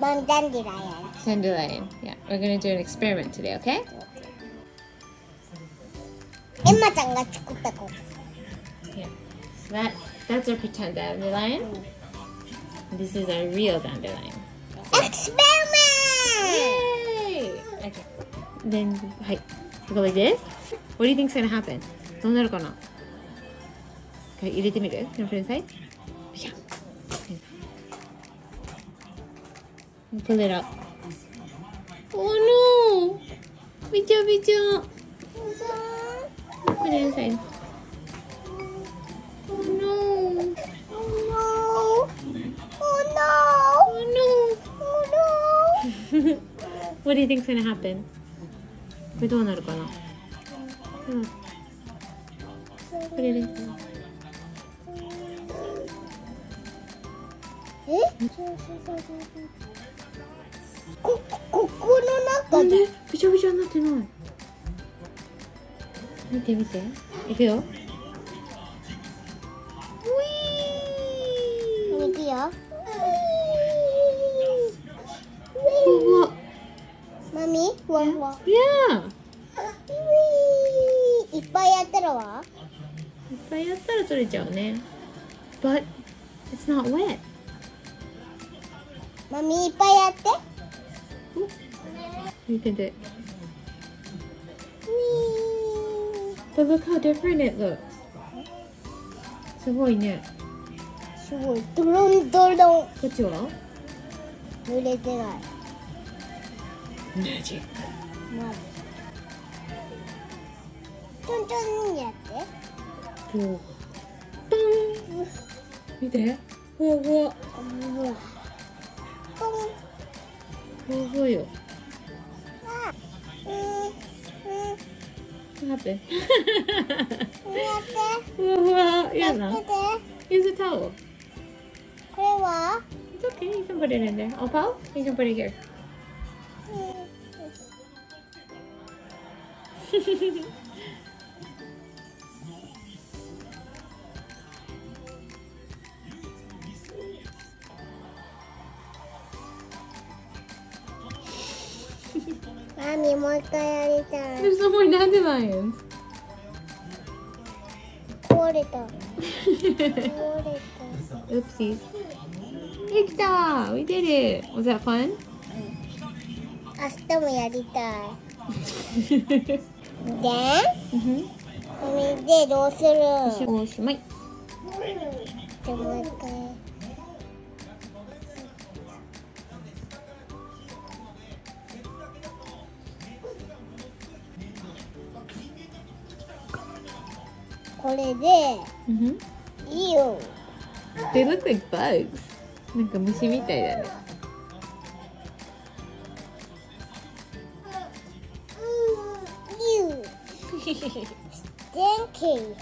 Mom, dandelion. Dandelion. Yeah, we're gonna do an experiment today, okay? エマちゃんが作った子。 Yeah. So that that's our pretend dandelion. This is our real dandelion. Experiment! Yay! Okay. Then, hi. Go like this. What do you think's gonna happen? どうなるかな Okay, 入れてみる Can you put it inside? Yeah. トレラ。おのびちゃびちゃこれ野菜のおのおのおのおの What do you think is gonna happen? これどうなるかな、うん、これで。え？こ、ここの中で。びちゃびちゃになってない。見て見て。いくよ。ウィー見てよ。ふわマミ？ふわふわ。いやいっぱいやったらはーいっぱいやったら取れちゃうね。But it's not wet. マミいっぱいやって。見てて。But look how different it looks. すごいね。すごい。ドロンドロン。こっちは濡れてない。マジック。まず。ちょんちょんやって。こう。パン見て。ふわふわ。うわ。ポン。ふわふわよ。あ。うん。うん。What happened? やって。ふわふわ。やっやだて。て。Use a towel. これは It's okay. You can put it in there. Oh, Paul? You can put it here. マミもう一回やりたい There's no more dandelions. 壊れた壊れ Oopsies. できた We did it. Was that fun? た明日もやりたい mm-hmm. でマミでどうするおしまい。じゃあもう一回これで Mm-hmm. いいよ They look like bugs. なんか虫みたいだね。いいよ Thank you